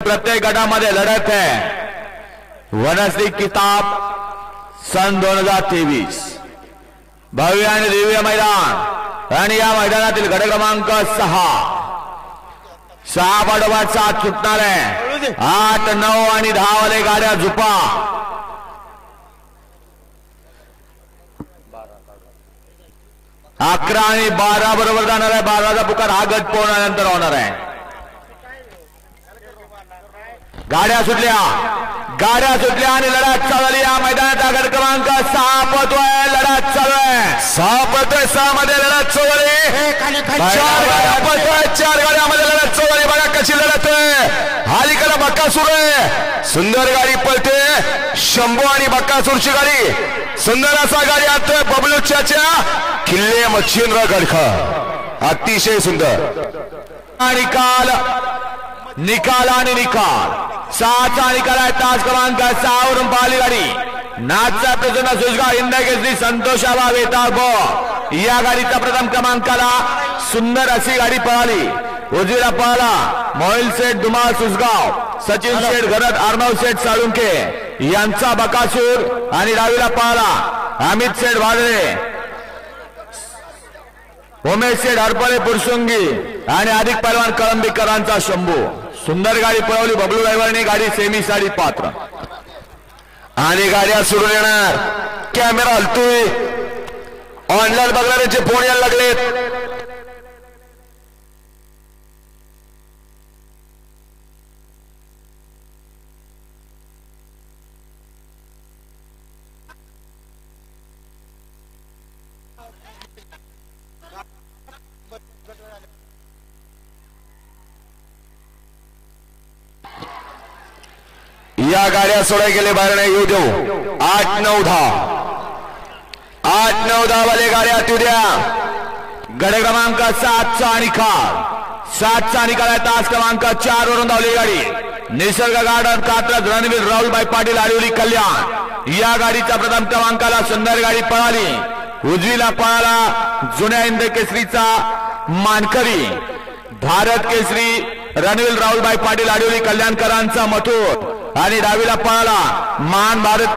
प्रत्येक गटामध्ये लढत आहे वनश्री किताब, सन दोन हज़ार तेवीस भव्य दिव्य मैदान या मैदानातील गट क्रमांक सहा। सहा पाठोपाठ सात सुटणार आहे। आठ, नऊ आणि दहा वाले गाड्या झुपा। अकरा आणि बारा बरोबर जाणार आहे. बाराचा पुकार हा गट पोहोचल्यानंतर होणार आहे. गाड्या सुटल्या. गाड्या सुटल्या आणि लढत चालू या मैदानाचा गट क्रमांक सहा पतोय. लढत चालू आहे. सहा पतोय सहा मध्ये लढत चोवली चार गाड्या पळतोय चार गाड्यामध्ये लढत चोवली बघा कशी लढत आहे. हालीकडे सुरू आहे. सुंदर गाडी पळते. शंभू आणि बक्कासूरची गाडी. सुंदर असा गाडी आणतोय बबलुच्याच्या किल्ले मच्छिंद्र गडख. अतिशय सुंदर. आणि काल निकाल आणि निकाल. सहाचा निकाल आहे तास क्रमांक सहावरून पाहिली गाडी नाचचा प्रसन्न सुजगाव हिंद केसरी संतोषाबा वेताळ ब या गाडीचा प्रथम क्रमांकाला सुंदर अशी गाडी पळाली. उजवीला पळाला मोहिल शेठ धुमाळ सुसगाव सचिन शेठ घरत अर्णव शेठ साळुंके यांचा बकासूर आणि डावीला पळाला अमित शेठ वादळे. उमेश शेठ हरपळे पुरसुंगी आणि अधिक पैलवान कळंबीकरांचा शंभू. सुंदर गाडी पळवली. बबलू ड्रायव्हरने गाडी सेमी साडी पात्र. आणि गाड्या सुरू येणार. कॅमेरा हलतोय. ऑनलाईन बघणाऱ्यांचे फोन यायला लागलेत या गाड्या सोडाय गेले बाहेर नाही येऊ देऊ आठ नऊ दहा. आठ नऊ दहा वाले गाड्या तू द्या. गड क्रमांक सातचा निकाल सातचा निकाल आहे तास क्रमांक चार वरून धावली गाडी. निसर्ग गार्डन कात्रज रणवीर राहुलबाई पाटील आडिवली कल्याण. या गाडीच्या प्रथम क्रमांकाला सुंदर गाडी पळाली. उजवीला पळाला जुन्या इंद केसरीचा मानकरी. भारत केसरी रणवीर राहुलबाई पाटील आडिवली कल्याणकरांचा मथूर. आणि डावीला पळाला मान भारत